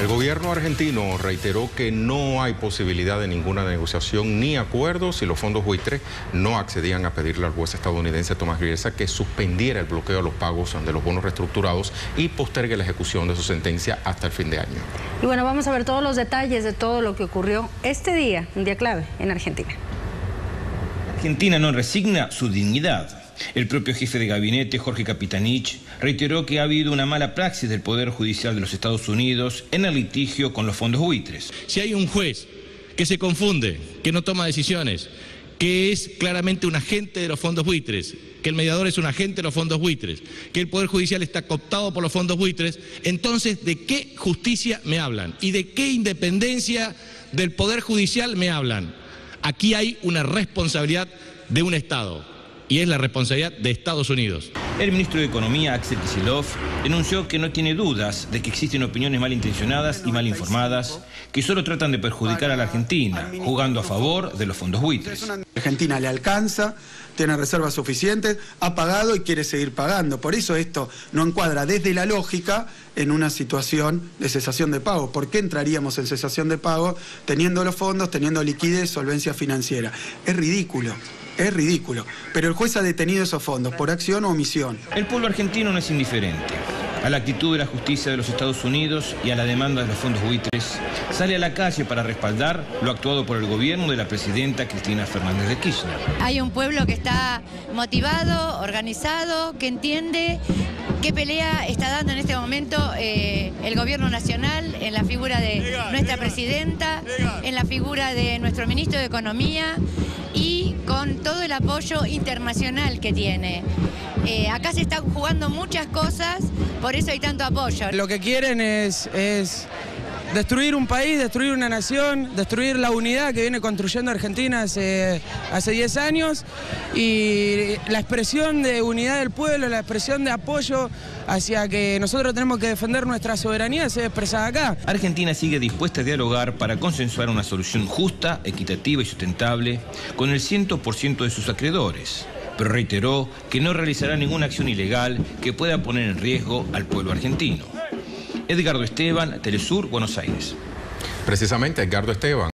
El gobierno argentino reiteró que no hay posibilidad de ninguna negociación ni acuerdo si los fondos buitres no accedían a pedirle al juez estadounidense Tomás Griesa que suspendiera el bloqueo de los pagos de los bonos reestructurados y postergue la ejecución de su sentencia hasta el fin de año. Y bueno, vamos a ver todos los detalles de todo lo que ocurrió este día, un día clave en Argentina. Argentina no resigna su dignidad el propio jefe de gabinete, Jorge Capitanich, reiteró que ha habido una mala praxis del Poder Judicial de los Estados Unidos en el litigio con los fondos buitres. Si hay un juez que se confunde, que no toma decisiones, que es claramente un agente de los fondos buitres, que el mediador es un agente de los fondos buitres, que el Poder Judicial está cooptado por los fondos buitres, entonces ¿de qué justicia me hablan? ¿Y de qué independencia del Poder Judicial me hablan? Aquí hay una responsabilidad de un Estado y es la responsabilidad de Estados Unidos. El ministro de Economía, Axel Kicillof, denunció que no tiene dudas de que existen opiniones malintencionadas y mal informadas que solo tratan de perjudicar a la Argentina, jugando a favor de los fondos buitres. Argentina le alcanza, tiene reservas suficientes, ha pagado y quiere seguir pagando. Por eso esto no encuadra desde la lógica en una situación de cesación de pago. ¿Por qué entraríamos en cesación de pago teniendo los fondos, teniendo liquidez, solvencia financiera? Es ridículo. Es ridículo. Pero el juez ha detenido esos fondos por acción o omisión. El pueblo argentino no es indiferente. A la actitud de la justicia de los Estados Unidos y a la demanda de los fondos buitres, sale a la calle para respaldar lo actuado por el gobierno de la presidenta Cristina Fernández de Kirchner. Hay un pueblo que está motivado, organizado, que entiende qué pelea está dando en este momento eh, el gobierno nacional en la figura de nuestra presidenta, en la figura de nuestro ministro de Economía y con todo el apoyo internacional que tiene. Eh, acá se están jugando muchas cosas, por eso hay tanto apoyo. Lo que quieren es, es destruir un país, destruir una nación, destruir la unidad que viene construyendo Argentina hace, hace 10 años y la expresión de unidad del pueblo, la expresión de apoyo hacia que nosotros tenemos que defender nuestra soberanía se ve expresada acá. Argentina sigue dispuesta a dialogar para consensuar una solución justa, equitativa y sustentable con el 100% de sus acreedores pero reiteró que no realizará ninguna acción ilegal que pueda poner en riesgo al pueblo argentino. Edgardo Esteban, Telesur, Buenos Aires. Precisamente, Edgardo Esteban.